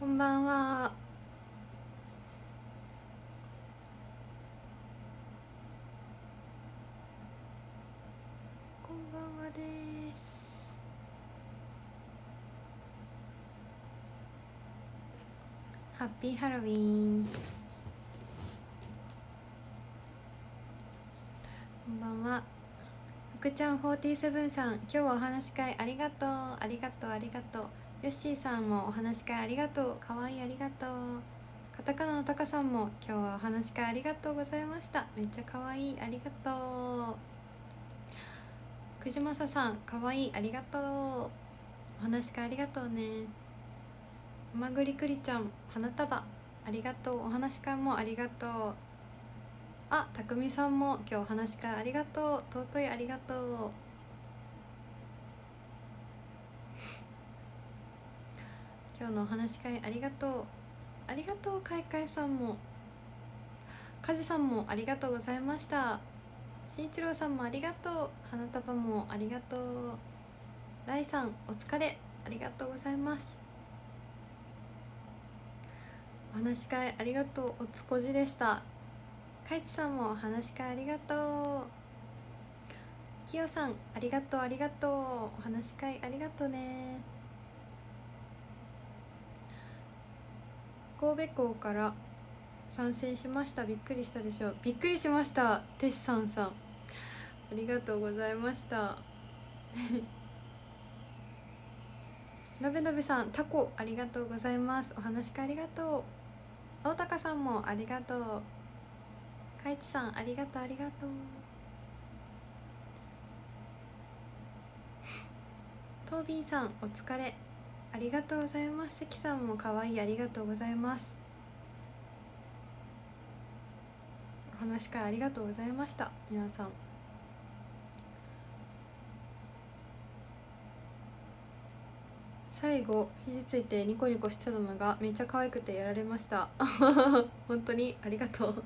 こんばんは。こんばんはです。ハッピーハロウィン。こんばんは。福ちゃん47さん今日はお話し会ありがとう。ありがとうありがとう。ヨッシーさんもお話し会ありがとう。かわいいありがとう。カタカナのタカさんも今日はお話し会ありがとうございました。めっちゃかわいいありがとう。くじまささんかわいいありがとう。お話し会ありがとうね。まぐりくりちゃん花束ありがとう。お話し会もありがとう。あたくみさんも今日お話し会ありがとう。尊いありがとう。今日のお話し会ありがとう。ありがとうかいかいさんも。かじさんもありがとうございました。しんいちろうさんもありがとう。花束もありがとう。らいさんお疲れ。ありがとうございます。お話し会ありがとう。おつこじでした。かいちさんもお話し会ありがとう。きよさんありがとうありがとう。お話し会ありがとうね。神戸港から参戦しました。びっくりしたでしょう。びっくりしました。てっさんさん。ありがとうございました。なべなべさんタコありがとうございます。お話しありがとう。大高さんもありがとう。かいちさんありがとうありがとう。トービンさんお疲れ。ありがとうございます関さんも可愛い。ありがとうございます。お話し会ありがとうございました。皆さん。最後肘ついてニコニコしてたのがめっちゃ可愛くてやられました。本当にありがとう。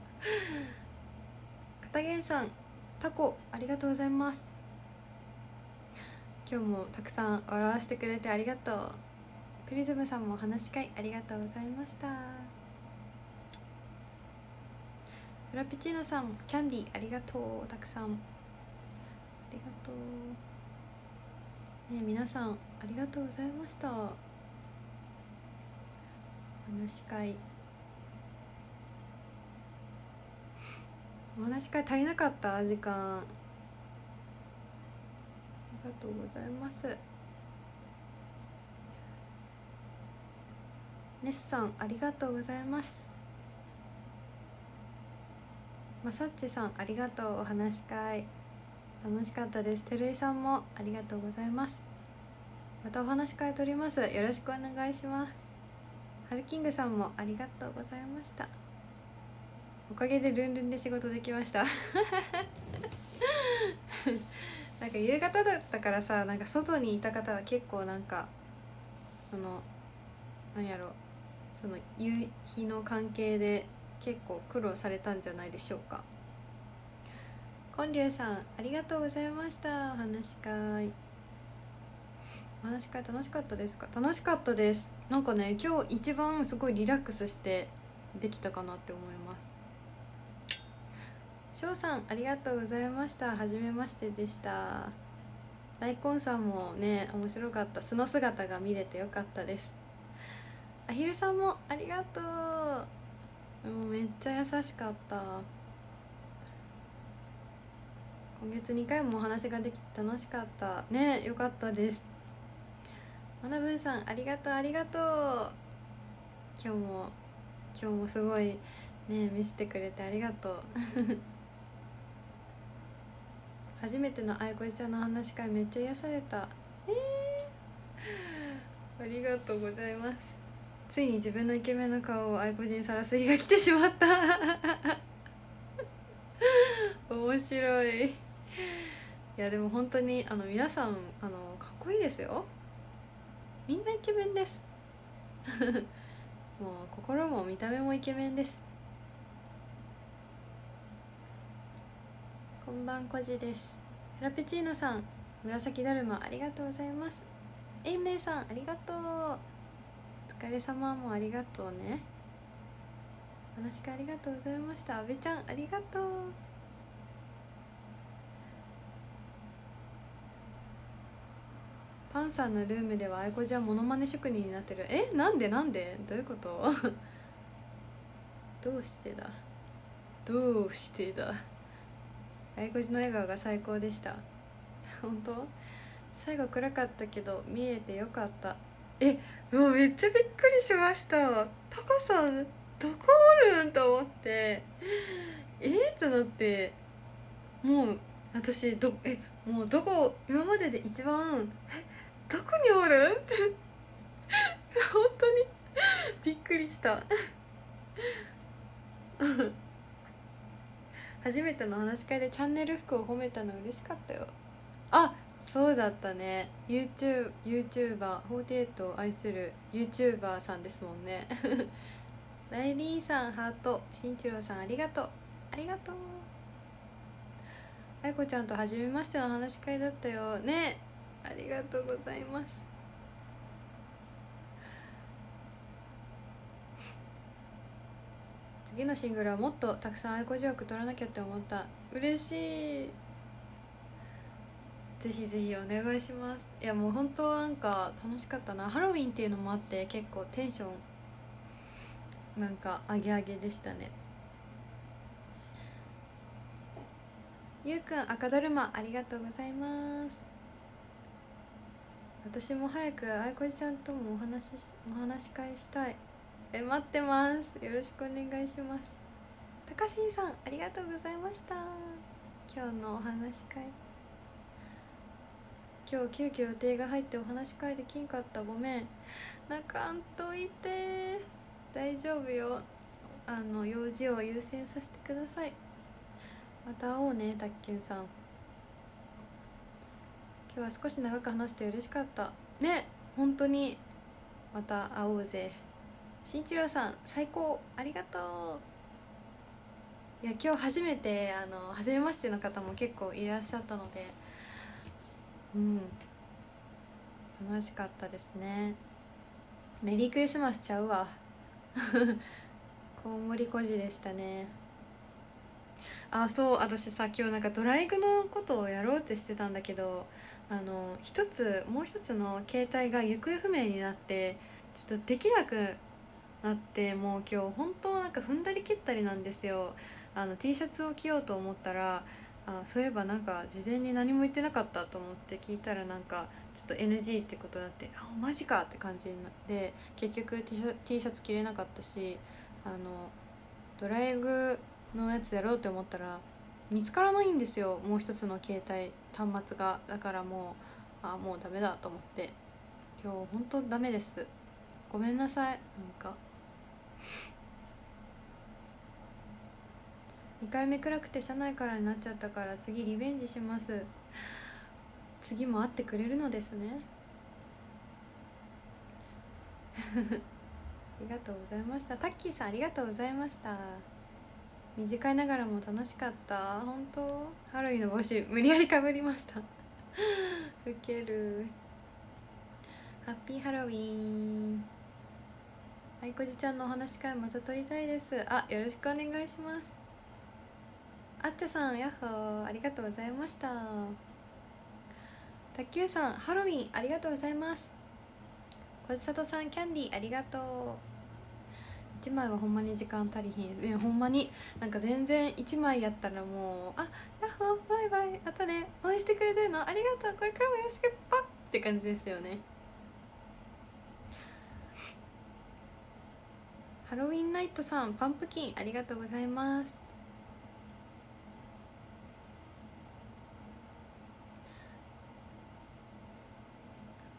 片源さんタコありがとうございます。今日もたくさん笑わせてくれてありがとう。プリズムさんもお話し会ありがとうございました。フラピチーノさんキャンディーありがとうたくさん。ありがとう。ね皆さんありがとうございました。話し会。お話し会足りなかった時間。ありがとうございます。ネスさんありがとうございます。まさっちさんありがとう。お話し会。楽しかったです。てるいさんもありがとうございます。またお話し会取ります。よろしくお願いします。ハルキングさんもありがとうございました。おかげでルンルンで仕事できました。なんか夕方だったからさなんか外にいた方は結構なんかそのなんやろ。その夕日の関係で結構苦労されたんじゃないでしょうか。金龍さんありがとうございました。お話し会。お話し会楽しかったですか？楽しかったです。なんかね今日一番すごいリラックスしてできたかなって思います。翔さんありがとうございました。初めましてでした。大根さんもね面白かった。素の姿が見れてよかったです。あひるさんもありがとう。もうめっちゃ優しかった。今月2回もお話ができて楽しかった。ねよかったです。まなぶんさんありがとう。ありがとう。今日も今日もすごいね見せてくれてありがとう。初めてのあいこちゃんの話会めっちゃ癒された。えー、ありがとうございます。ついに自分のイケメンの顔をあいこじにさらす日が来てしまった。面白い。いやでも本当にあの皆さんあのかっこいいですよ。みんなイケメンです。もう心も見た目もイケメンです。こんばんこじです。フラペチーノさん紫だるまありがとうございます。えいめいさんありがとう。疲疲れ様もありがとうね。話し会ありがとうございました。阿部ちゃんありがとう。パンさんのルームでは愛子ちゃんモノマネ職人になってる。えなんでなんで？どういうこと？どうしてだ？どうしてだ？愛子ちの笑顔が最高でした。本当？最後暗かったけど見えてよかった。えもうめっちゃびっくりしました。タカさんどこおるんと思って。え？ー、ってなって。もう私どえもうどこ今までで一番え？どこにおる？んって。本当に。びっくりした。初めての話し会でチャンネル服を褒めたの嬉しかったよ。あそうだったね。YouTube YouTuber48 を愛する YouTuber さんですもんね。ライリーさんハート。しんちろうさんありがとう。ありがとう。あいこちゃんと初めましての話し会だったよね。ありがとうございます。次のシングルはもっとたくさん愛子字枠取らなきゃって思った。嬉しい。ぜひぜひお願いします。いやもう本当なんか楽しかったな。ハロウィンっていうのもあって結構テンションなんかアゲアゲでしたね。ゆうくん赤だるまありがとうございます。私も早くあいこじちゃんともお話しお話し会したい。え待ってます。よろしくお願いします。たかしんさんありがとうございました。今日のお話し会。今日急遽予定が入ってお話し会できんかったごめん。泣かんといて。大丈夫よ。あの用事を優先させてください。また会おうねたっきゅんさん。今日は少し長く話して嬉しかった。ね本当に。また会おうぜ。しん一郎さん最高。ありがとう。いや今日初めてあの初めましての方も結構いらっしゃったので。うん。楽しかったですね。メリークリスマスちゃうわ。コウモリ孤児でしたね。あそう私さ今日なんかドライブのことをやろうってしてたんだけどあの一つもう一つの携帯が行方不明になってちょっとできなくなってもう今日本当なんか踏んだり蹴ったりなんですよ。あの T シャツを着ようと思ったらあそういえばなんか事前に何も言ってなかったと思って聞いたらなんかちょっと NG ってことになってあマジかって感じになって結局 T シャ T シャツ着れなかったしあのドライブのやつやろうって思ったら見つからないんですよもう一つの携帯端末が。だからもうあもうダメだと思って。今日本当ダメです。ごめんなさい。なんか。2回目暗くて車内からになっちゃったから次リベンジします。次も会ってくれるのですね。ありがとうございました。タッキーさんありがとうございました。短いながらも楽しかった。本当ハロウィンの帽子無理やりかぶりました。ウケる。ハッピーハロウィン。あいこじちゃんのお話し会また撮りたいです。あよろしくお願いします。あっちゃさんやっほーありがとうございました。卓球さんハロウィンありがとうございます。こじさとさんキャンディーありがとう。1枚はほんまに時間足りひん。いやほんまになんか全然1枚やったらもう「あヤッホーバイバイ。あとね。応援してくれてるの？ありがとう。これからもよろしく。パッ!」って感じですよね。ハロウィンナイトさんパンプキンありがとうございます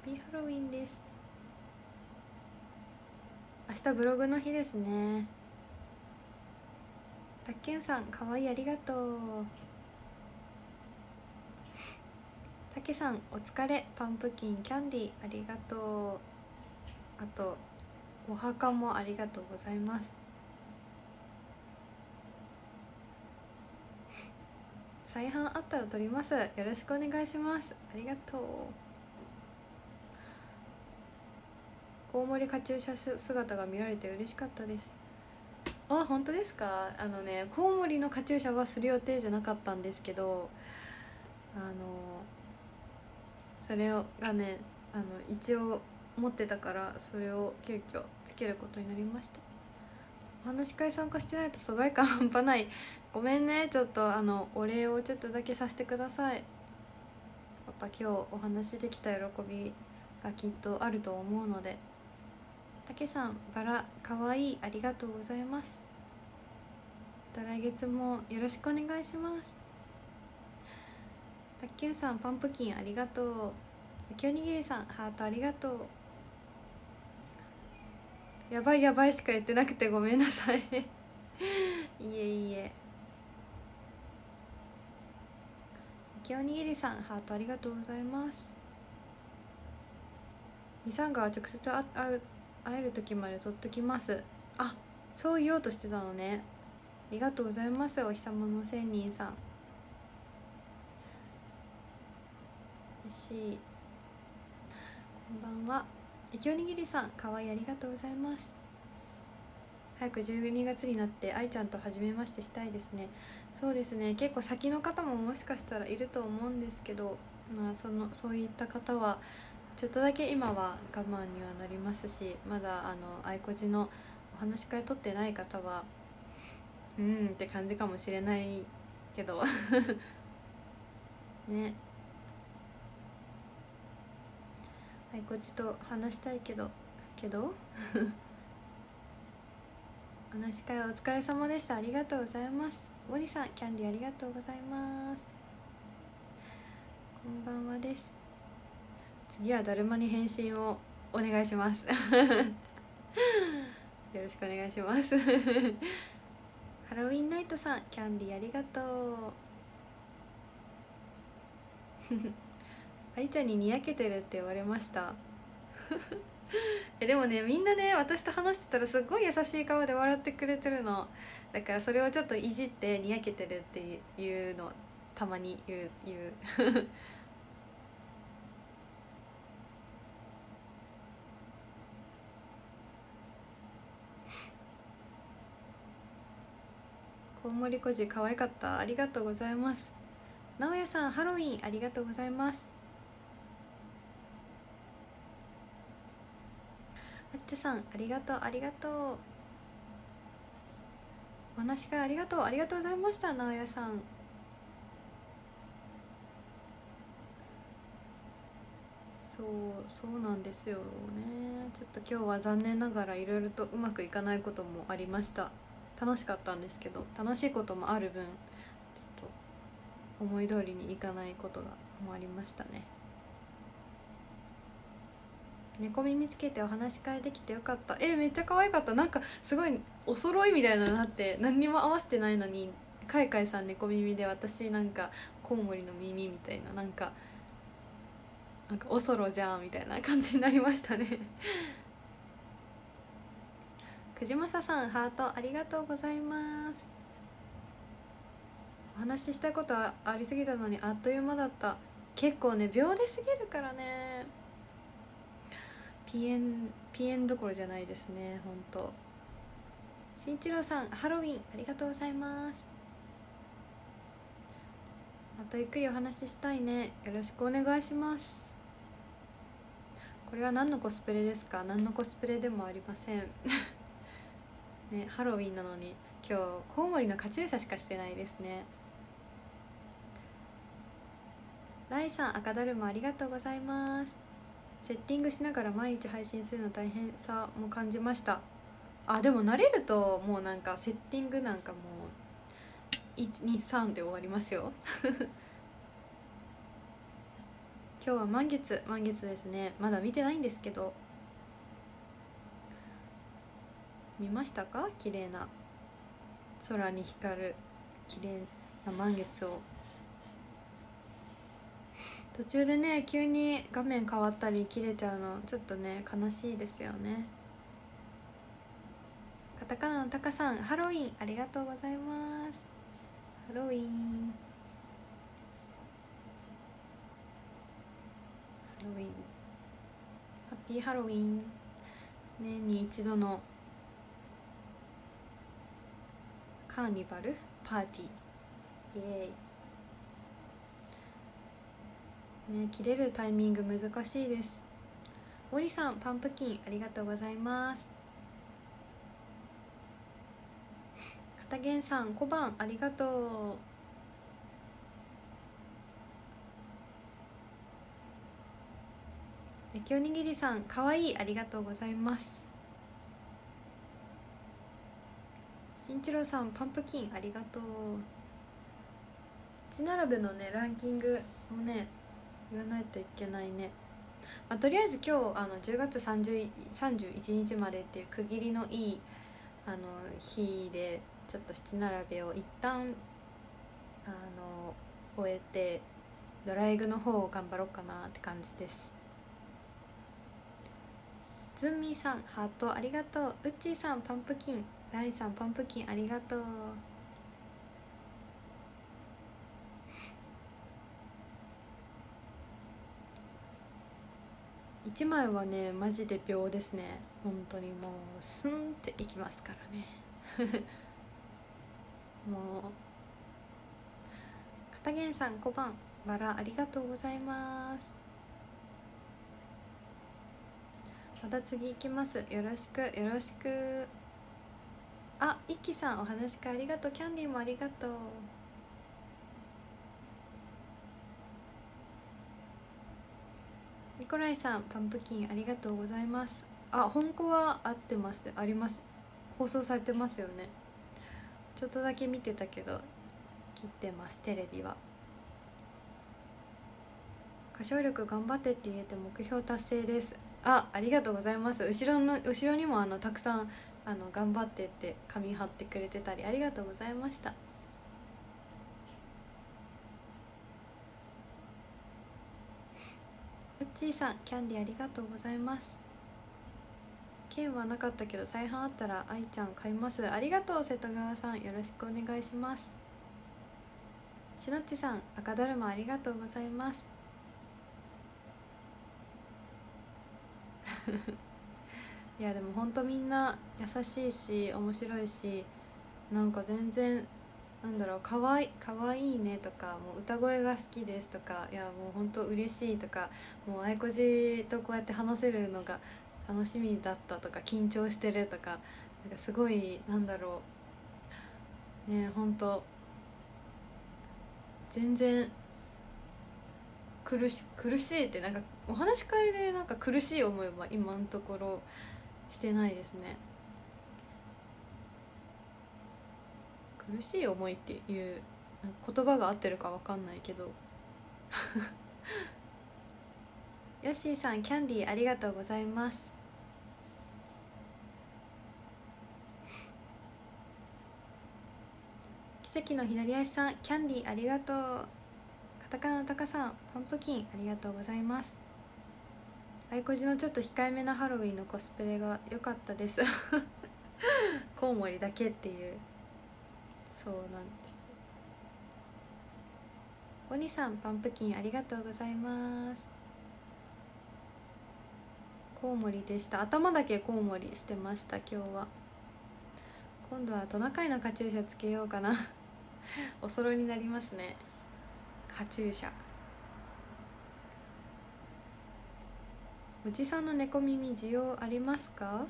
ハッピーハロウィンです。明日ブログの日ですね。たっけんさんかわいいありがとう。たけさんお疲れ。パンプキンキャンディーありがとう。あとお墓もありがとうございます。再販あったら撮ります。よろしくお願いします。ありがとう。コウモリカチューシャ姿が見られて嬉しかったです。あ本当ですか？あのねコウモリのカチューシャはする予定じゃなかったんですけどあのそれをがねあの一応持ってたからそれを急遽つけることになりました。お話し会参加してないと疎外感半端ない。ごめんね。ちょっとあのお礼をちょっとだけさせてください。やっぱ今日お話できた喜びがきっとあると思うので。たけさんバラかわいいありがとうございます。来月もよろしくお願いします。たっきゅんさんパンプキンありがとう。きおにぎりさんハートありがとう。やばいやばいしか言ってなくてごめんなさい。いえいえ。きおにぎりさんハートありがとうございます。ミサンガは直接会う会える時まで撮っときます。あそう言おうとしてたのね。ありがとうございますお日様の仙人さん。嬉しい。こんばんは。えきおにぎりさんかわいいありがとうございます。早く12月になって愛ちゃんと初めましてしたいですね。そうですね。結構先の方ももしかしたらいると思うんですけどまあそのそういった方はちょっとだけ今は我慢にはなりますしまだあの愛子寺のお話し会取ってない方はうんって感じかもしれないけど。ね。愛子寺と話したいけどけど？話し会お疲れ様でした。ありがとうございます。ボニさんキャンディーありがとうございます。こんばんはです。次はだるまに返信をお願いします。よろしくお願いします。ハロウィンナイトさんキャンディーありがとう。愛ちゃんににやけてるって言われました。えでもねみんなね私と話してたらすっごい優しい顔で笑ってくれてるの。だからそれをちょっといじってにやけてるっていうのたまに言う言う。コウモリコジ可愛かった。ありがとうございます。直哉さんハロウィンありがとうございます。あっちさんありがとうありがとう。お話し会ありがとうありがとうございました直哉さん。そうそうなんですよね。ちょっと今日は残念ながらいろいろとうまくいかないこともありました。楽しかったんですけど楽しいこともある分ちょっと思い通りにいかないことがもありましたね。猫耳つけてお話し会できてよかった。え、めっちゃ可愛かった。なんかすごいお揃いみたいなのあって何にも合わせてないのにかいかいさん猫耳で私なんかコウモリの耳みたいななんかなんかおそろじゃんみたいな感じになりましたね。くじまささんハートありがとうございます。お話ししたいことはありすぎたのにあっという間だった。結構ね秒ですぎるからね。ピエンピエンどころじゃないですねほんとしんいちろうさんハロウィンありがとうございます。またゆっくりお話ししたいね。よろしくお願いします。これは何のコスプレですか？何のコスプレでもありません。ねハロウィンなのに今日コウモリのカチューシャしかしてないですね。ライさん赤だるまありがとうございます。セッティングしながら毎日配信するの大変さも感じました。あでも慣れるともうなんかセッティングなんかもう123で終わりますよ。今日は満月満月ですね。まだ見てないんですけど。見ましたか？綺麗な。空に光る。綺麗な満月を。途中でね急に画面変わったり切れちゃうのちょっとね悲しいですよね。カタカナのタカさんハロウィンありがとうございます。ハロウィン。ハロウィン。ハッピーハロウィン。年に一度のカーニバル？パーティー。イエーイ。ね切れるタイミング難しいです。森さんパンプキンありがとうございます。片源さん小判ありがとう。焼きおにぎりさんかわいいありがとうございます。新一郎さんパンプキンありがとう。七並べのねランキングもね言わないといけないね、まあ、とりあえず今日あの10月30 31日までっていう区切りのいいあの日でちょっと七並べを一旦あの終えてドライグの方を頑張ろうかなって感じです。ズンミーさんハートありがとう。ウッチーさんパンプキンライさんパンプキンありがとう。1枚はねマジで秒ですね。本当にもうスンっていきますからね。もう片源さん5番バラありがとうございます。また次行きます。よろしくよろしく。あ、いきさんお話かありがとう。キャンディーもありがとう。ニコライさんパンプキンありがとうございます。あ、本校は合ってます。あります。放送されてますよね。ちょっとだけ見てたけど切ってます。テレビは。歌唱力頑張ってって言えて目標達成です。あ、ありがとうございます。後ろの後ろにもあのたくさんあの頑張ってって紙貼ってくれてたりありがとうございました。うっちーさんキャンディーありがとうございます。券はなかったけど再販あったら愛ちゃん買います。ありがとう瀬戸川さん。よろしくお願いします。しのっちさん赤だるまありがとうございます。いやでもほんとみんな優しいし面白いしなんか全然なんだろうかわいかわいねとかもう歌声が好きですとかいやもうほんと嬉しいとかもうあいこじとこうやって話せるのが楽しみだったとか緊張してるとかなんかすごいなんだろうねほんと全然苦し苦しいってなんかお話し会でなんか苦しい思いは今のところしてないですね。苦しい思いっていう言葉が合ってるか分かんないけど。ヨッシーさんキャンディーありがとうございます。奇跡の左足さんキャンディーありがとう。カタカナのタカさんパンプキンありがとうございます。あいこじのちょっと控えめなハロウィンのコスプレが良かったです。コウモリだけっていう。そうなんです。お兄さんパンプキンありがとうございます。コウモリでした。頭だけコウモリしてました今日は。今度はトナカイのカチューシャつけようかな。お揃いになりますね。カチューシャ。おじさんの猫耳需要ありますか？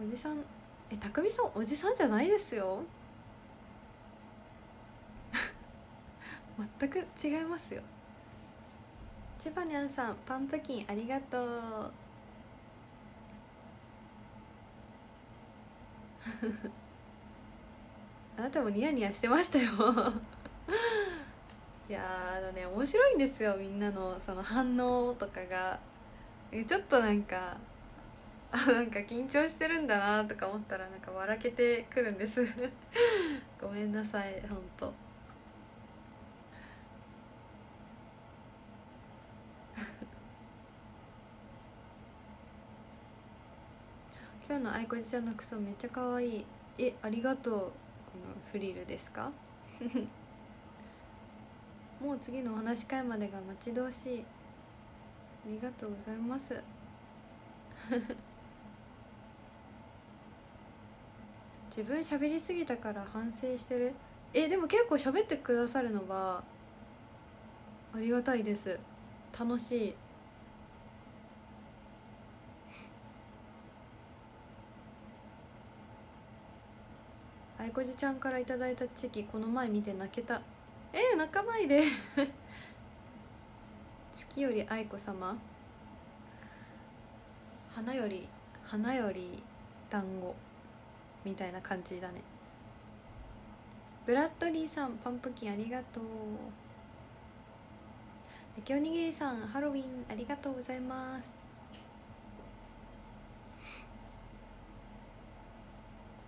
おじさんえたくみさんおじさんじゃないですよ。全く違いますよ。千葉にゃんさんパンプキンありがとう。あなたもニヤニヤしてましたよ。いやあのね面白いんですよみんなのその反応とかが。えちょっとなんかあなんか緊張してるんだなとか思ったらなんか笑けてくるんです。ごめんなさいほんと。今日のあいこじちゃんのクソめっちゃ可愛い。えありがとう。このフリルですか？もう次のお話し会までが待ち遠しい。ありがとうございます。自分喋りすぎたから反省してる？えでも結構喋ってくださるのはありがたいです。楽しい。あいこじちゃんからいただいたチキこの前見て泣けた。えー、泣かないで。月より愛子様。花より花より団子みたいな感じだね。ブラッドリーさんパンプキンありがとう。焼きおにぎりさんハロウィンありがとうございます。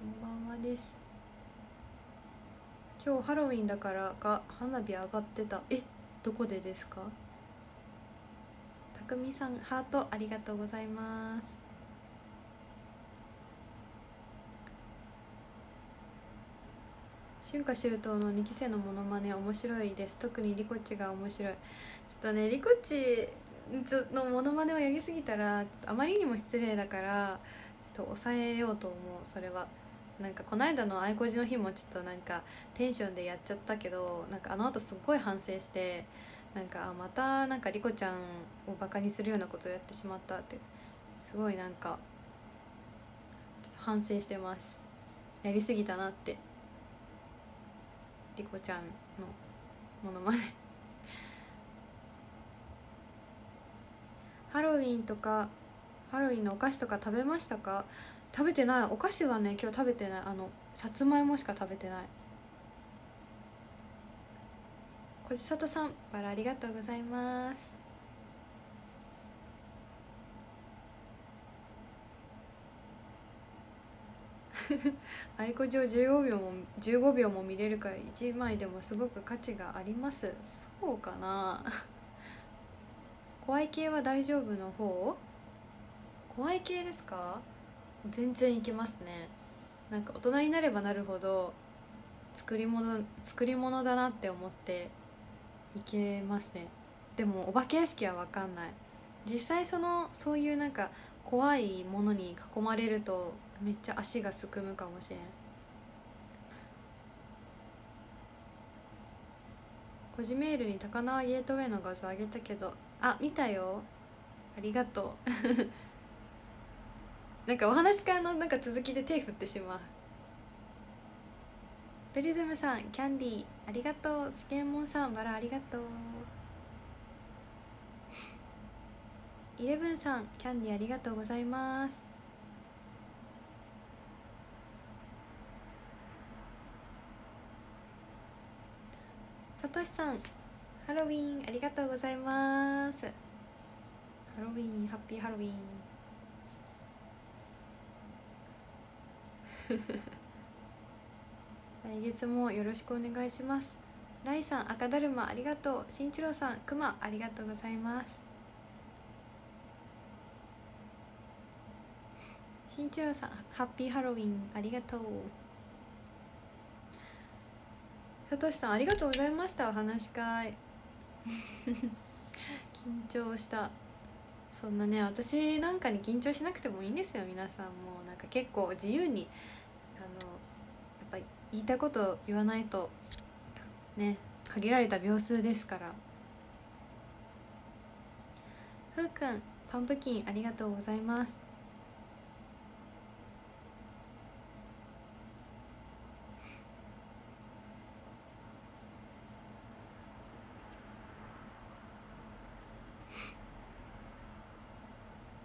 こんばんはです。今日ハロウィンだからが花火上がってた。えどこでですか？くみさんハートありがとうございます。春夏秋冬の2期生のモノマネ面白いです。特にリコッチが面白い。ちょっとねリコッチのモノマネをやりすぎたらあまりにも失礼だからちょっと抑えようと思う。それは。なんかこの間の愛子寺の日もちょっとなんかテンションでやっちゃったけどなんかあの後すっごい反省してなんかまたなんかリコちゃんをバカにするようなことをやってしまったってすごいなんかちょっと反省してます。やりすぎたなって。リコちゃんのものまね。ハロウィンとかハロウィンのお菓子とか食べましたか？食べてない。お菓子はね今日食べてない。あのさつまいもしか食べてない。こじさとさんバラありがとうございます。アイコジを15秒も15秒も見れるから1枚でもすごく価値があります。そうかな。怖い系は大丈夫の方？怖い系ですか？全然いけますね。なんか大人になればなるほど作り物作り物だなって思っていけますねでもお化け屋敷は分かんない。実際そのそういうなんか怖いものに囲まれるとめっちゃ足がすくむかもしれん。個人メールに高輪ゲートウェイの画像あげたけどあ見たよ。ありがとう。なんかお話会のなんか続きで手振ってしまう。ベリズムさんキャンディーありがとう。スケモンさんバラありがとう。イレブンさんキャンディーありがとうございます。さとしさんハロウィンありがとうございます。ハロウィンハッピーハロウィン。来月もよろしくお願いします。ライさん赤だるまありがとう。しん一郎さんくまありがとうございます。しん一郎さんハッピーハロウィンありがとう。さとしさんありがとうございました。お話し会。緊張した。そんなね私なんかに緊張しなくてもいいんですよ皆さんも。なんか結構自由に言いたこと言わないとね限られた秒数ですから。ふうくんパンプキンありがとうございます。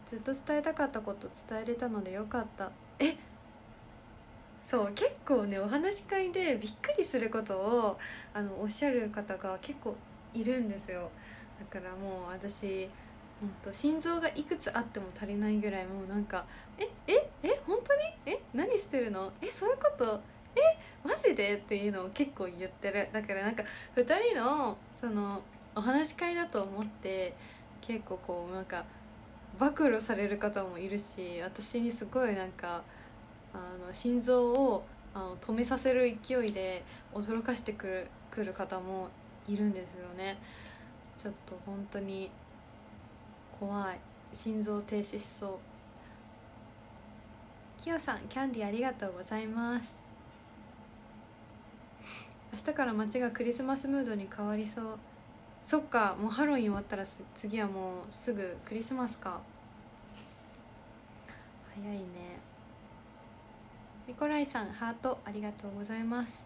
ずっと伝えたかったこと伝えれたのでよかった。えそう結構ねお話し会でびっくりすることをあのおっしゃる方が結構いるんですよ。だからもう私本当心臓がいくつあっても足りないぐらいもうなんか「えええ本当に？え何してるの？えそういうこと？えマジで?」っていうのを結構言ってる。だからなんか2人のそのお話し会だと思って結構こうなんか暴露される方もいるし私にすごいなんかあの心臓をあの止めさせる勢いで驚かしてくるくる方もいるんですよね。ちょっと本当に怖い。心臓停止しそう。きよさんキャンディありがとうございます。明日から街がクリスマスムードに変わりそう。そっかもうハロウィン終わったら次はもうすぐクリスマスか。早いね。ニコライさんハートありがとうございます。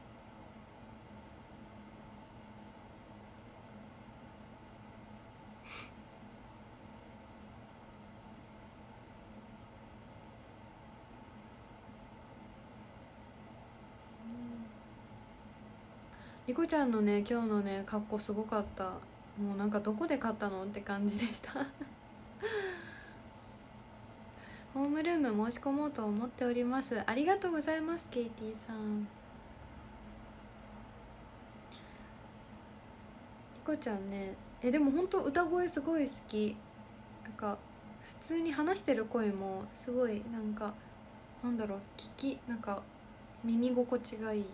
リコちゃんのね今日のね格好すごかった。もうなんかどこで買ったのって感じでした。ホームルーム申し込もうと思っております。ありがとうございますケイティさん。リコちゃんね。えでも本当歌声すごい好き。なんか普通に話してる声もすごいなんかなんだろう聞きなんか耳心地がいい。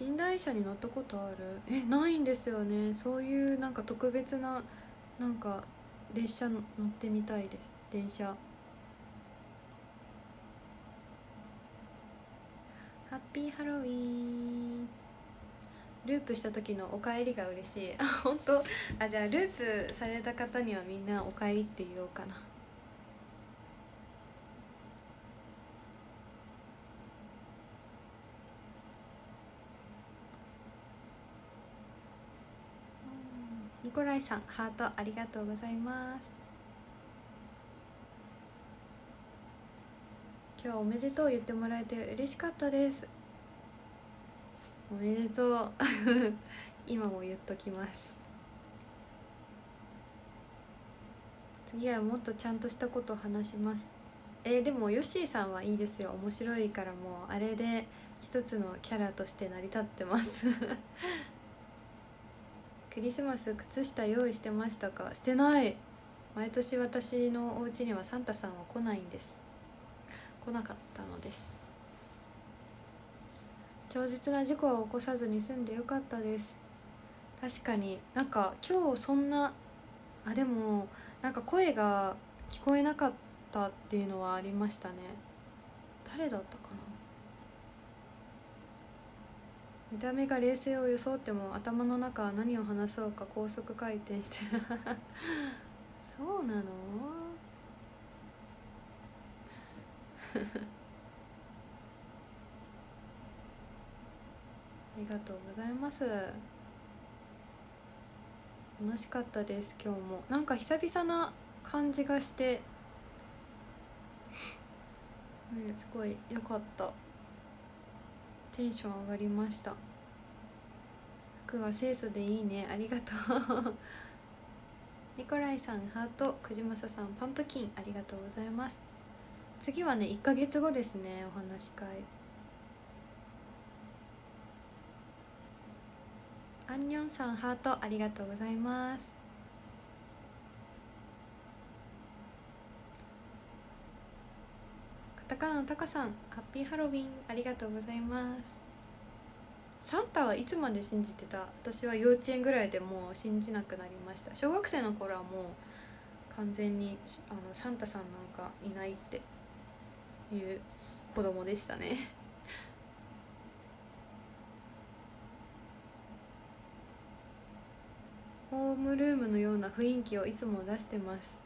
寝台車に乗ったことある？えないんですよね。そういうなんか特別ななんか列車乗ってみたいです。電車。ハッピーハロウィン。ループした時のお帰りが嬉しい。あ本当？あじゃあループされた方にはみんなお帰りって言おうかなニコライさんハートありがとうございます。今日おめでとう言ってもらえて嬉しかったです。おめでとう。今も言っときます。次はもっとちゃんとしたことを話します。えー、でもヨッシーさんはいいですよ。面白いからもうあれで一つのキャラとして成り立ってます。クリスマス靴下用意してましたか？してない。毎年私のお家にはサンタさんは来ないんです。来なかったのです。超絶な事故は起こさずに済んでよかったです。確かに。なんか今日そんなあでもなんか声が聞こえなかったっていうのはありましたね。誰だったかな？見た目が冷静を装っても頭の中は何を話そうか高速回転してる。そうなの？ありがとうございます。楽しかったです今日も。なんか久々な感じがして。ねすごい良かった。テンション上がりました。服は清楚でいいね。ありがとう。ニコライさんハート。くじまささんパンプキン。ありがとうございます。次はね1ヶ月後ですね。お話し会。アンニョンさんハート。ありがとうございます。高野タカさんハッピーハロウィンありがとうございます。サンタはいつまで信じてた？私は幼稚園ぐらいでもう信じなくなりました。小学生の頃はもう完全にあのサンタさんなんかいないっていう子供でしたね。ホームルームのような雰囲気をいつも出してます。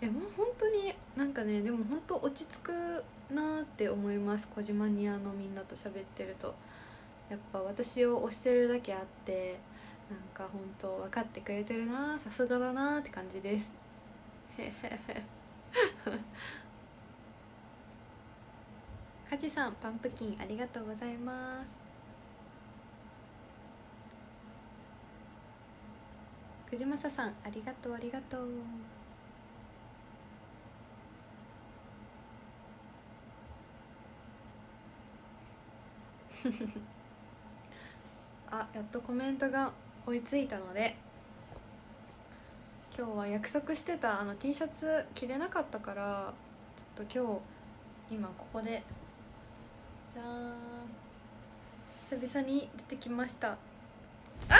えもう本当になんかねでも本当落ち着くなって思います。小島ニアのみんなと喋ってると。やっぱ私を推してるだけあってなんか本当分かってくれてるなさすがだなって感じです。へへへ。カジさんパンプキンありがとうございます。藤正さんありがとうありがとう。あやっとコメントが追いついたので今日は約束してたあの T シャツ着れなかったからちょっと今日今ここでじゃーん。久々に出てきました。あ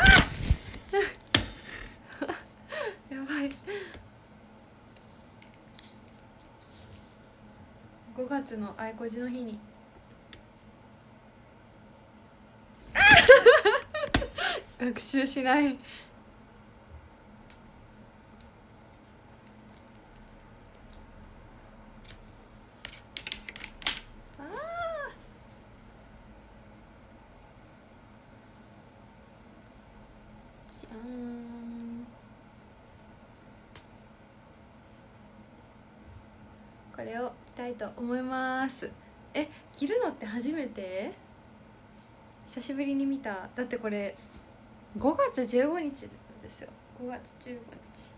やばい。5月の愛子寺の日に学習しない。これを着たいと思います。え着るのって初めて？久しぶりに見た。だってこれ5月15日ですよ。5月15日。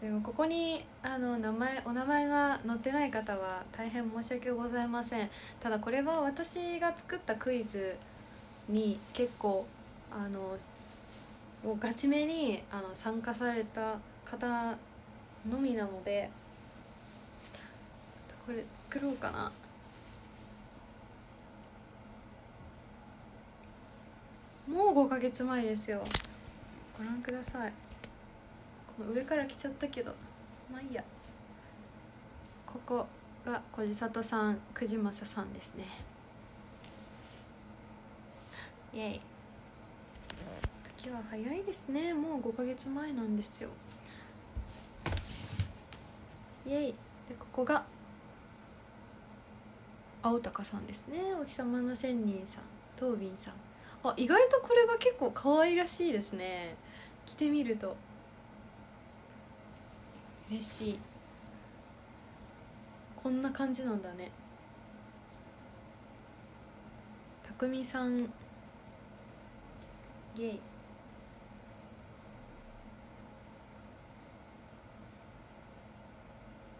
でもここにあの名前お名前が載ってない方は大変申し訳ございません。ただこれは私が作ったクイズに結構あのもうガチめにあの参加された方のみなのでこれ作ろうかな。もう5ヶ月前ですよ。ご覧ください。この上から来ちゃったけど。まあいいや。ここが小地里さん久慈正さんですね。イエイ。時は早いですね。もう5ヶ月前なんですよ。イエイ。でここが青鷹さんですね。お日様の仙人さんトービンさん。あ意外とこれが結構可愛らしいですね。着てみると。嬉しい。こんな感じなんだね。たくみさん。イエイ。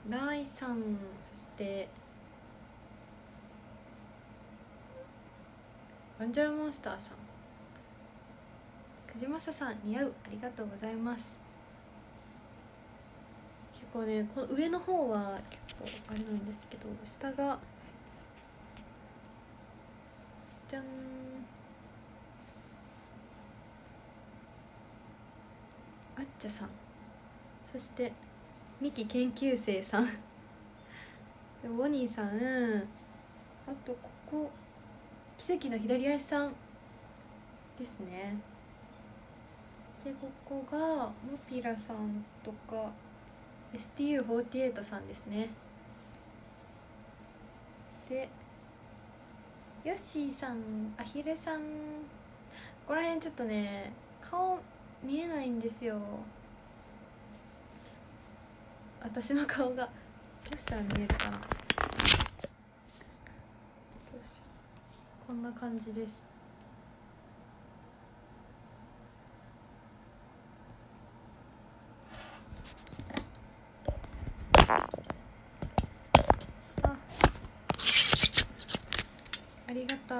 ライさんそしてワンジャラモンスターさん。くじまささん似合う。ありがとうございます。結構ねこの上の方は結構あれなんですけど下がじゃん。あっちゃさん。そしてミキ研究生さん。でウォニーさん。あとここ。奇跡の左足さんですね。でここがモピラさんとか STU48 さんですね。でヨッシーさんアヒルさんここら辺ちょっとね顔見えないんですよ。私の顔が。どうしたら見えるかな。こんな感じです。ありがとう。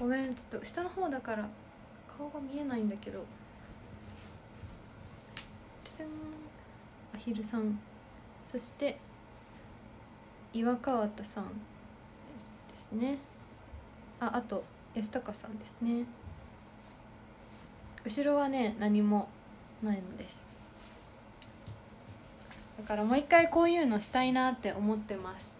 ごめん。ちょっと下の方だから顔が見えないんだけど。アヒルさん。そして岩川田さんですね。ああと安高さんですね。後ろはね何もないのです。だからもう一回こういうのしたいなって思ってます。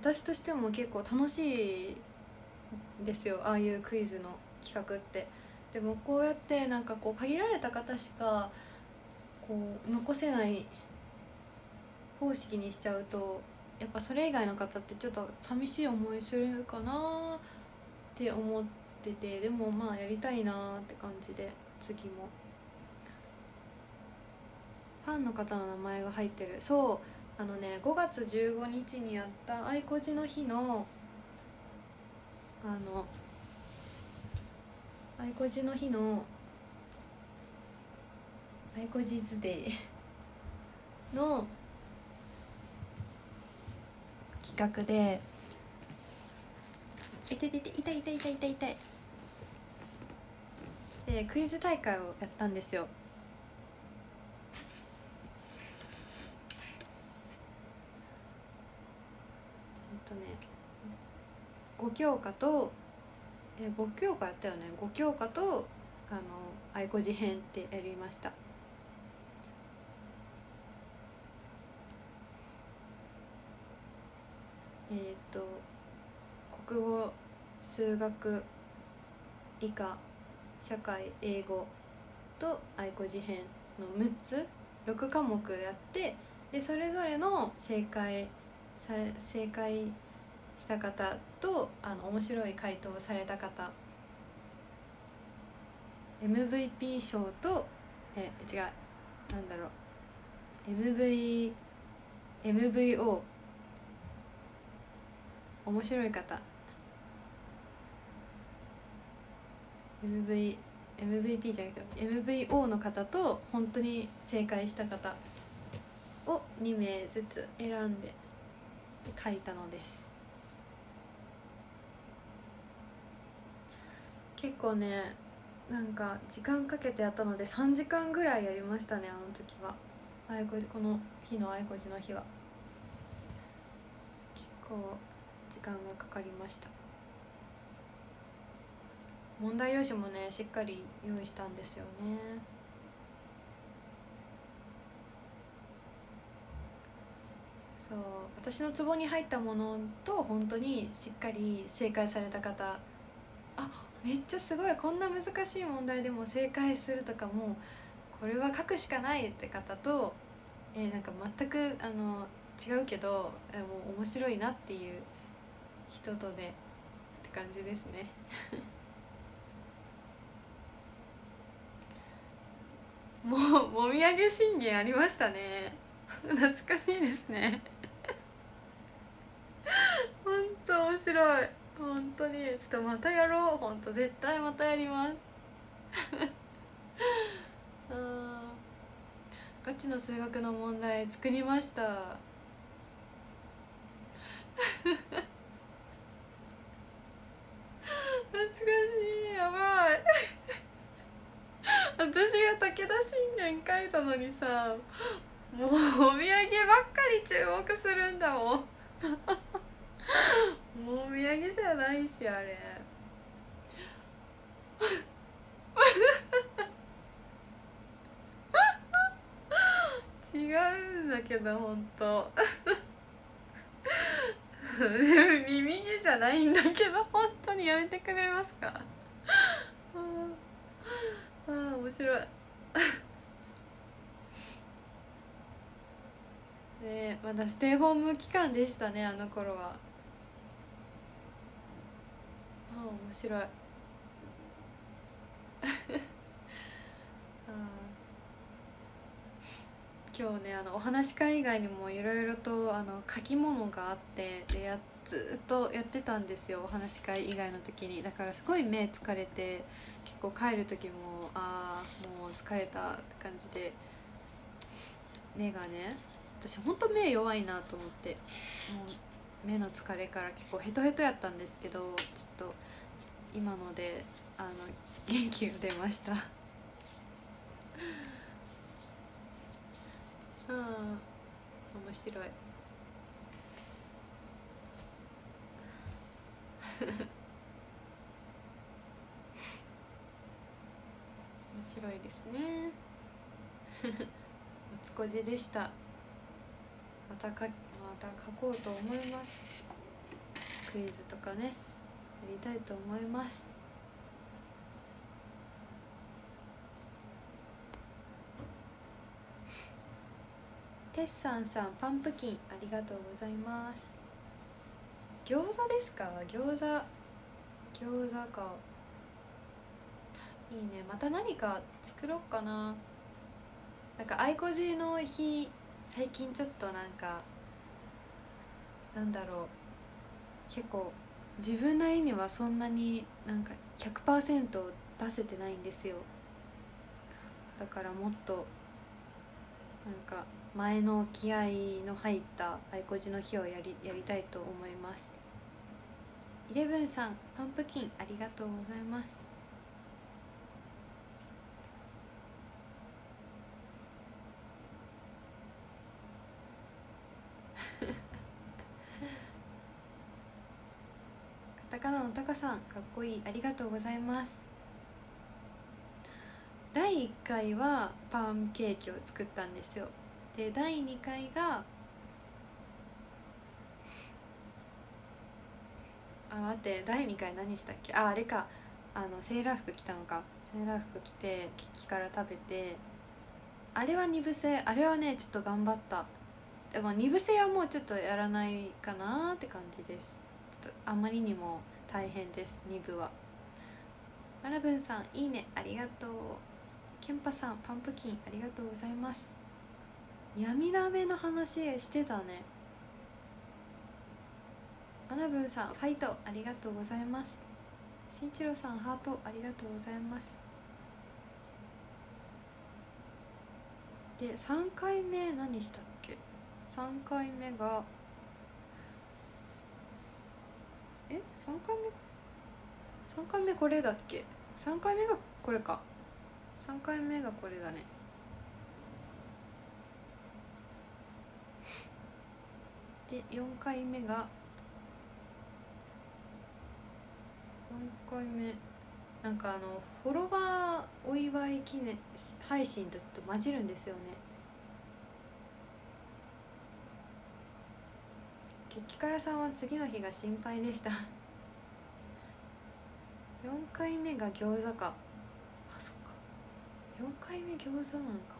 私としても結構楽しいですよああいうクイズの企画って。でもこうやってなんかこう限られた方しかこう残せない方式にしちゃうとやっぱそれ以外の方ってちょっと寂しい思いするかなって思っててでもまあやりたいなって感じで次も。ファンの方の名前が入ってる。そうあのね5月15日にやった愛子寺の日のあの愛子寺の日の愛子ジズデイの企画で「痛い痛い痛い痛い痛い痛い痛い」でクイズ大会をやったんですよ。えっとね五教科とえ5教科やったよね五教科とあの愛護事変ってやりました。えっ、と国語数学理科社会英語と愛子事編の6つ6科目やってでそれぞれの正解正解した方とあの面白い回答をされた方。MVP 賞とえ違うなんだろう。MV MVO 面白い方。MV MVP じゃなくて MVO の方と本当に正解した方を2名ずつ選んで書いたのです。結構ねなんか時間かけてやったので3時間ぐらいやりましたねあの時は。あいここの日のあいこじの日は。結構時間がかかりました。問題用紙もねしっかり用意したんですよね。そう私の壺に入ったものと本当にしっかり正解された方。あめっちゃすごい。こんな難しい問題でも正解するとかもこれは書くしかないって方と、えー、なんか全くあの違うけど、えー、もう面白いなっていう人とでって感じですね。もうもみあげ信玄ありましたね。懐かしいですね。本当面白い。本当に。ちょっとまたやろう。本当絶対またやります。あガチの数学の問題作りました懐かしいやばい私が武田信玄書いたのにさもうお土産ばっかり注目するんだもん。もうお土産じゃないしあれ。違うんだけど本当 耳毛じゃないんだけど本当にやめてくれますか？ああ面白い。ねまだステイホーム期間でしたねあの頃は。あ面白い。あ今日ねあのお話し会以外にもいろいろとあの書き物があってでやずっとやってたんですよお話し会以外の時に。だからすごい目疲れて結構帰る時もああもう疲れたって感じで目がね私ほんと目弱いなと思ってもう目の疲れから結構ヘトヘトやったんですけどちょっと今のであの元気が出ました。あ あ面白い。白いですね。おつこじでした。またかまた書こうと思います。クイズとかねやりたいと思います。テッサンさんパンプキンありがとうございます。餃子ですか？餃子。餃子か。いいね。また何か作ろうかな。なんか愛子寺の日最近ちょっとなんかなんだろう。結構自分なりにはそんなになんか100%出せてないんですよ。だからもっとなんか前の気合の入った愛子寺の日をやりやりたいと思います。イレブンさんパンプキンありがとうございます。カナのタカさんかっこいいありがとうございます。第1回はパンケーキを作ったんですよ。で第2回があ待って第2回何したっけ？ああれか。あのセーラー服着たのか。セーラー服着て激辛食べて。あれは2部制。あれはねちょっと頑張った。でも2部制はもうちょっとやらないかなって感じです。ちょっとあまりにも大変です2部は。マラブンさんいいね。ありがとう。ケンパさんパンプキンありがとうございます。闇鍋の話してたね。マナブンさんファイトありがとうございます。しんちろさんハートありがとうございます。で3回目何したっけ？3回目がえ三3回目？3回目これだっけ？3回目がこれか。3回目がこれだね。で4回目が4回目。なんかあのフォロワーお祝い記念配信とちょっと混じるんですよね。激辛さんは次の日が心配でした。4回目が餃子か。あそっか。4回目餃子なのか。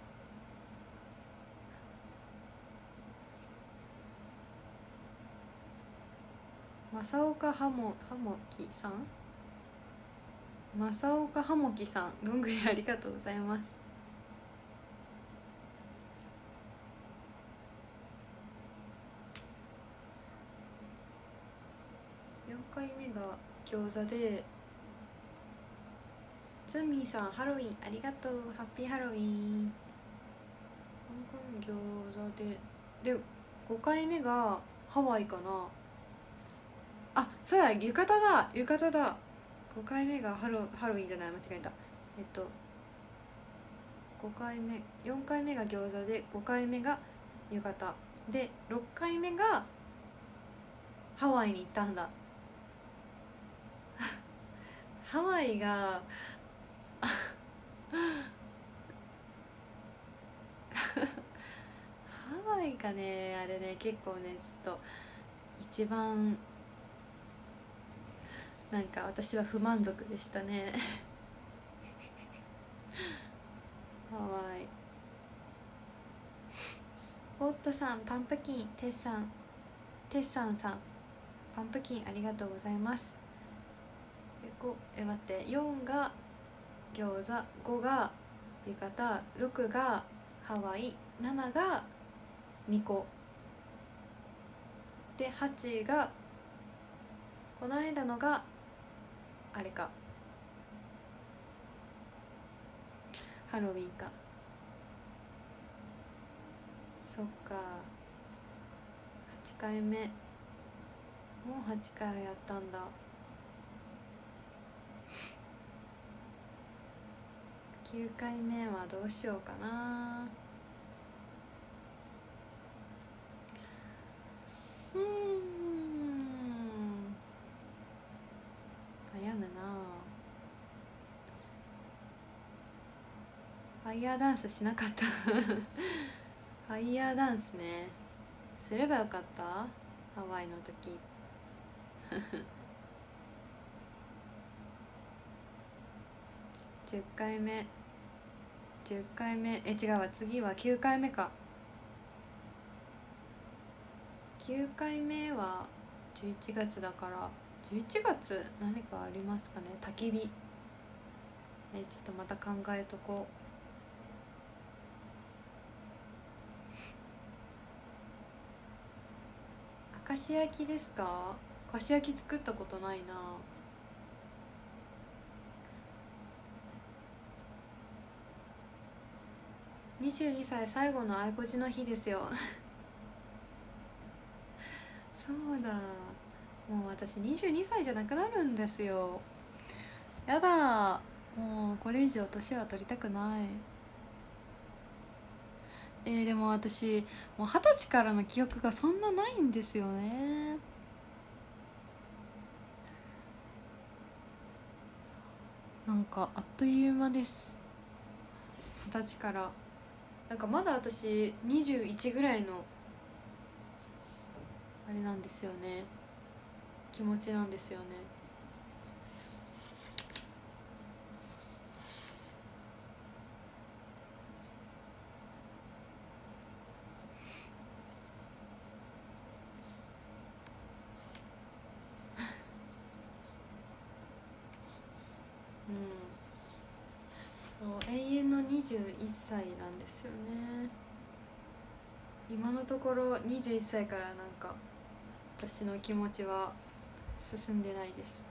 正岡はもはもきさん？正岡はもきさんどんぐりありがとうございます4餃子で。ズンミーさんハロウィンありがとう。ハッピーハロウィン。4回目餃子で。で5回目がハワイかな。あそうや浴衣だ。浴衣だ。5回目がハロハロウィンじゃない。間違えた。えっと5回目4回目が餃子で5回目が浴衣。で6回目がハワイに行ったんだ。ハワイがハワイがねあれね結構ねちょっと一番なんか私は不満足でしたね。ハワイ。オットさんパンプキンテッサンテッサンさんパンプキンありがとうございます。5え待って4が餃子5が浴衣6がハワイ7が巫女。で8がこの間のがあれか。ハロウィンか。そっか。8回目。もう8回やったんだ。9回目はどうしようかな。うん。悩むな。ファイヤーダンスしなかった。ファイヤーダンスね。すればよかった？ハワイの時。10回目。10回目。え違うわ。次は9回目か。9回目は11月だから。11月？何かありますかね。焚き火。えちょっとまた考えとこう。明石焼きですか？明石焼き作ったことないな。22歳最後の愛子字の日ですよ。そうだ。もう私22歳じゃなくなるんですよ。やだ。もうこれ以上年は取りたくない。えー、でも私もう二十歳からの記憶がそんなないんですよね。なんかあっという間です。二十歳から。なんかまだ私21ぐらいのあれなんですよね。気持ちなんですよねうんそう永遠の21歳なんですよね。今のところ21歳からなんか私の気持ちは進んでないです。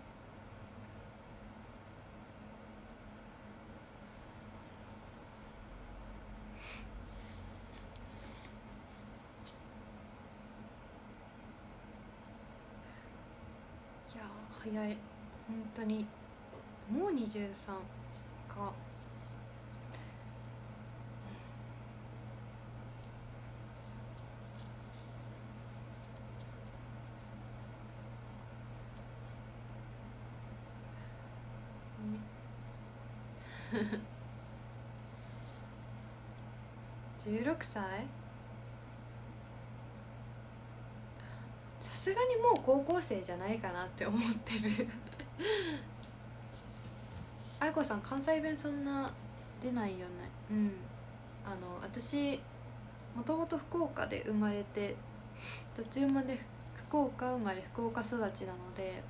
いやー早い。本当に。もう23か。16歳さすがにもう高校生じゃないかなって思ってる。愛子さん関西弁そんな出ないよね。うん。あの私もともと福岡で生まれて途中まで福岡生まれ福岡育ちなので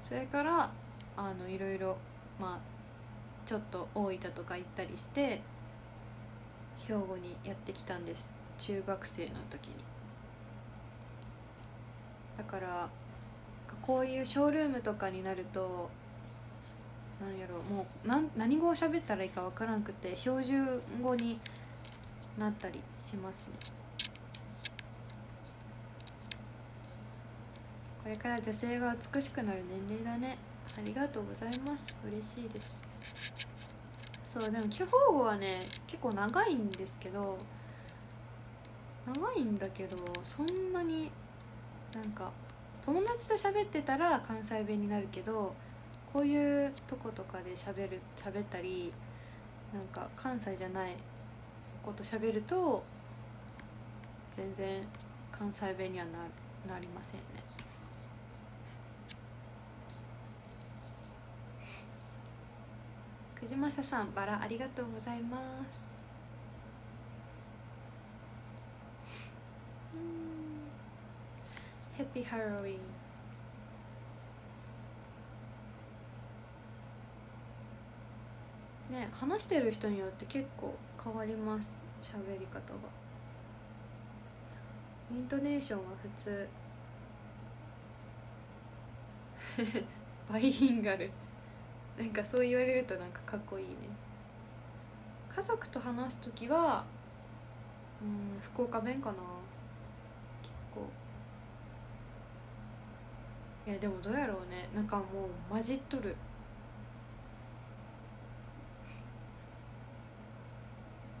それからあのいろいろまあちょっと大分とか行ったりして兵庫にやってきたんです。中学生の時に。だからこういうショールームとかになるとなんやろもうなん何語を喋ったらいいかわからんくて標準語になったりしますね。これから女性が美しくなる年齢だね。ありがとうございます。嬉しいです。そうでも地方語はね結構長いんですけど長いんだけどそんなになんか友達と喋ってたら関西弁になるけどこういうとことかで喋る喋ったりなんか関西じゃないこと喋ると全然関西弁にはなりませんね。藤正さんバラありがとうございます。ヘッピーハロウィンね話してる人によって結構変わります。喋り方が。イントネーションは普通。バイリンガル。なんかそう言われるとなんかかっこいいね。家族と話す時はうん福岡弁かな。結構。いやでもどうやろうね。なんかもう混じっとる。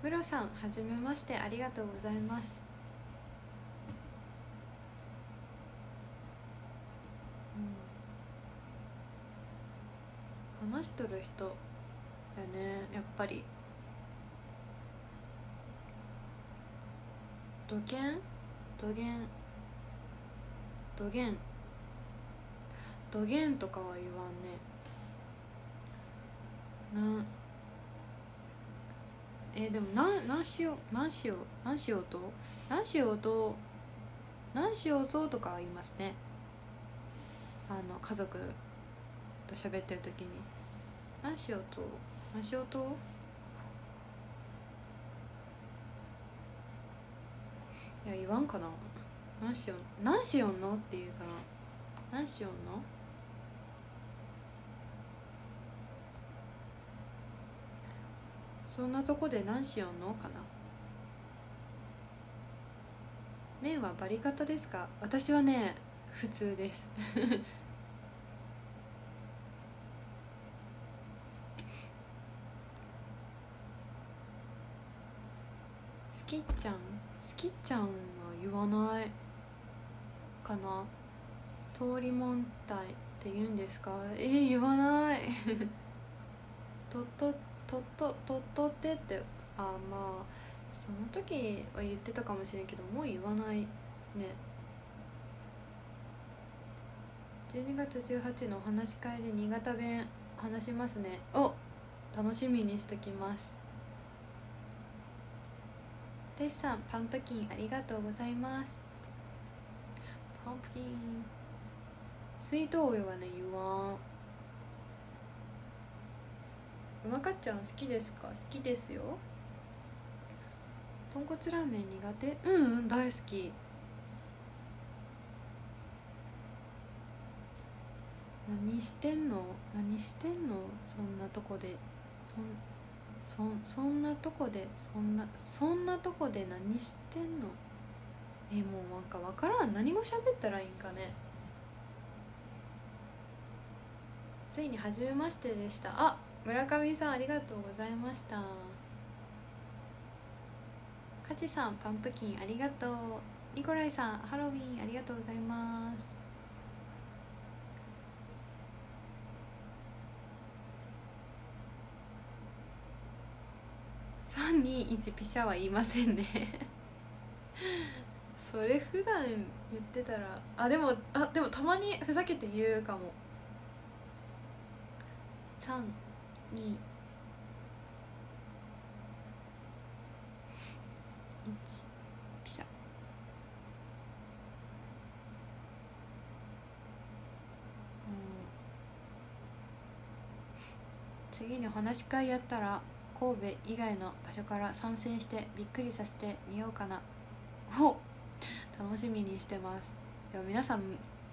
ムロさんはじめまして。ありがとうございますうん話しとる人やねやっぱり。土建土源土源土源とかは言わんね。なえー、でも何何しよう。何しよう。何しようと？何しようと？何しようととかは言いますね。あの家族と喋ってる時に。何しようと何しようといや言わんかな。何しよう？何しよんの？って言うかな何しよんの？そんなとこで何しよんのかな？麺はバリ方ですか？私はね普通です。きちゃん？好きちゃんは言わないかな？通りもんたいって言うんですか？えー、言わない。とっととっととっとってって。あまあその時は言ってたかもしれんけどもう言わないね。12月18のお話し会で新潟弁話しますね。お楽しみにしときます。テスさんパンプキンありがとうございます。パンプキン。水筒湯はね言わんうまかっちゃん好きですか？好きですよ。豚骨ラーメン苦手？うんうん大好き。何してんの？何してんの？そんなとこで。そんそそんなとこでそんなそんなとこで何してんの？えもうなんか分からん。何語喋ったらいいんかね？ついに初めましてでした。あ村上さんありがとうございました。かちさんパンプキンありがとう。ニコライさんハロウィンありがとうございます。321ピシャは言いませんね。それ普段言ってたらあでもあでもたまにふざけて言うかも。321ピシャ。次に話し会やったら神戸以外の場所から参戦してびっくりさせてみようかな。を楽しみにしてます。でも皆さん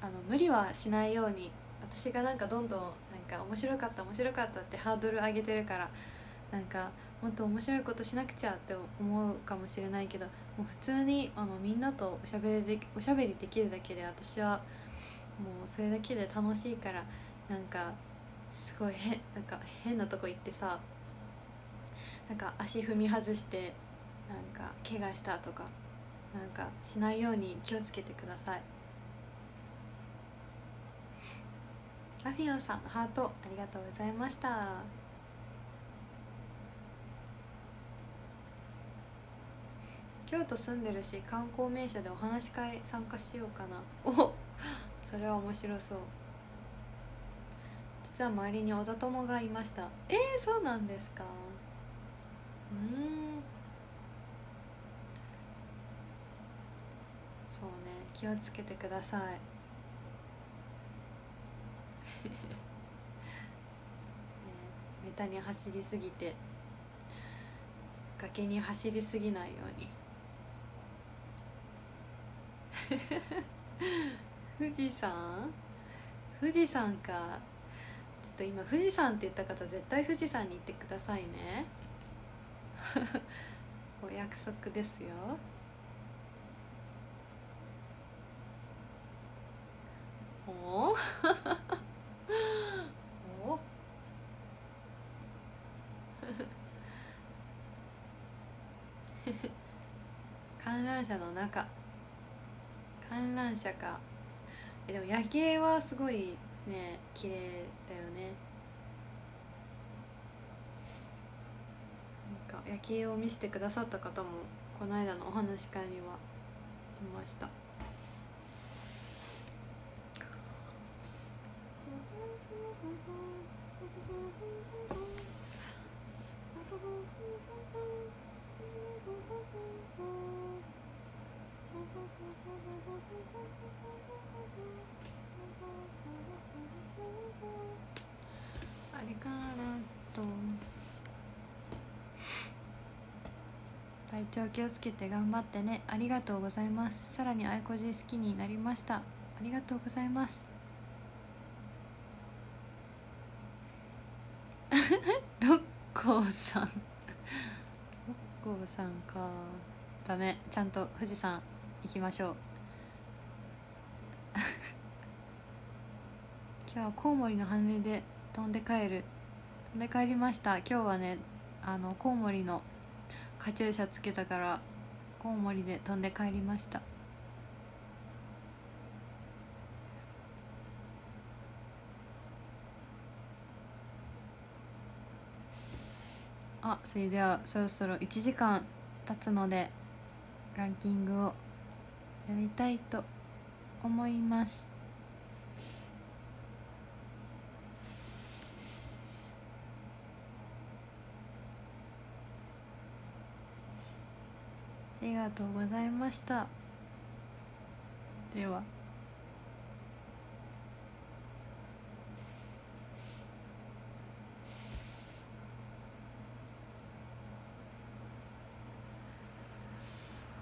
あの無理はしないように私がなんかどんどんなんか面白かった面白かったってハードル上げてるからなんかもっと面白いことしなくちゃって思うかもしれないけどもう普通にあのみんなとおしゃべりでおしゃべりできるだけで私はもうそれだけで楽しいからなんかすごいへなんか変なとこ行ってさなんか足踏み外してなんか怪我したとかなんかしないように気をつけてください。アフィオさんハートありがとうございました。京都住んでるし観光名所でお話し会参加しようかな。おそれは面白そう。実は周りに小田友がいました。えー、そうなんですか。うん。そうね気をつけてください。ね、メタに走りすぎて崖に走りすぎないように。富士山富士山か。ちょっと今富士山って言った方絶対富士山に行ってくださいね。お約束ですよ。お？お？観覧車の中。観覧車か。えでも夜景はすごいね綺麗だよねなんか夜景を見せてくださった方もこの間のお話会にはいました。体調気をつけて頑張ってね。ありがとうございます。さらにあいこじ好きになりました。ありがとうございます。六甲さん。六甲さんか。ダメ。ちゃんと富士山行きましょう。今日はコウモリの羽で飛んで帰る。飛んで帰りました。今日はねあのコウモリのカチューシャつけたからコウモリで飛んで帰りました。あそれではそろそろ1時間経つのでランキングを読みたいと思います。りがとうございました。では。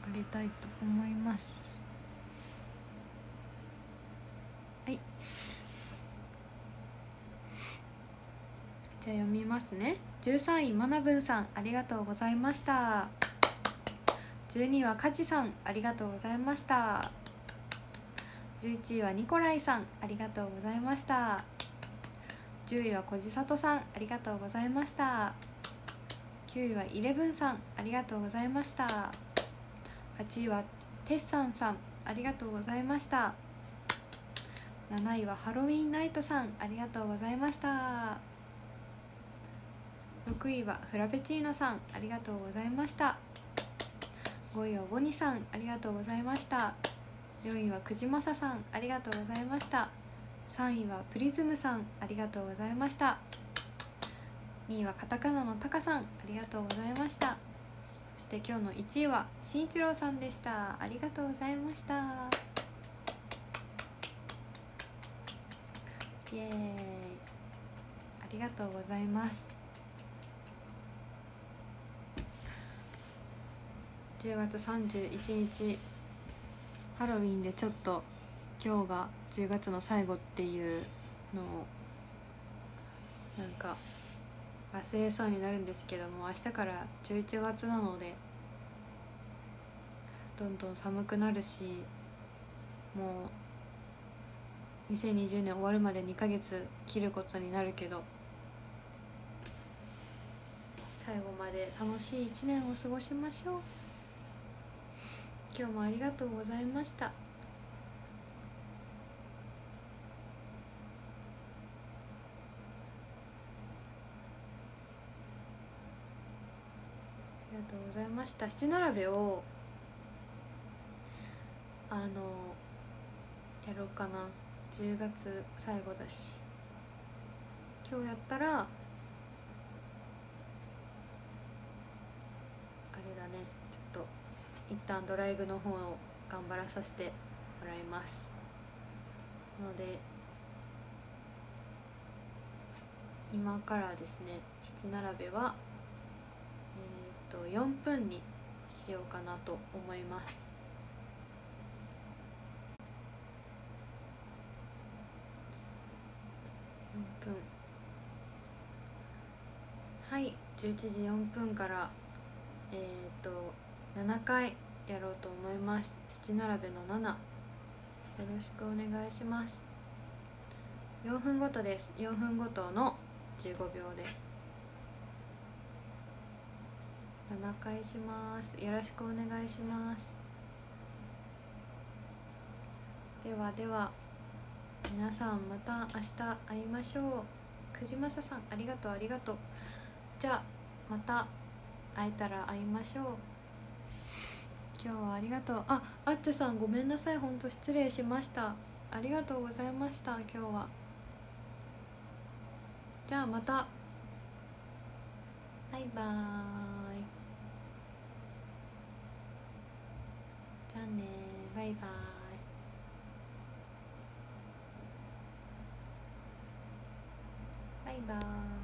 ありたいと思います。はい。じゃあ読みますね。13位まなぶんさんありがとうございました。12位はかじさんありがとうございました。11位はニコライさんありがとうございました。10位はこじさとさんありがとうございました。9位はイレブンさんありがとうございました。8位はテッサンさんありがとうございました。7位はハロウィンナイトさんありがとうございました。6位はフラペチーノさんありがとうございました。5位はボニさんありがとうございました。4位はくじまささんありがとうございました。3位はプリズムさんありがとうございました。2位はカタカナのタカさんありがとうございました。そして今日の1位はしんいちろうさんでした。ありがとうございました。イエーイ。ありがとうございます。10月31日ハロウィンでちょっと今日が10月の最後っていうのをなんか忘れそうになるんですけども明日から11月なのでどんどん寒くなるしもう2020年終わるまで2ヶ月切ることになるけど最後まで楽しい1年を過ごしましょう。今日もありがとうございました。ありがとうございました。七並べをあのやろうかな。10月最後だし。今日やったらあれだねちょっと一旦ドライブの方を頑張らさせてもらいます。ので今からですね七並べはえっ、と4分にしようかなと思います。分。はい11時4分からえっ、と7回やろうと思います。七並べの7よろしくお願いします。4分ごとです。4分ごとの15秒で。7回します。よろしくお願いします。ではでは皆さんまた明日会いましょう。くじまささんありがとうありがとう。じゃあまた会えたら会いましょう。今日はありがとう。ああっちさんごめんなさい。ほんと失礼しました。ありがとうございました今日は。じゃあまた。バイバーイ。じゃあね。バイバーイ。バイバイ。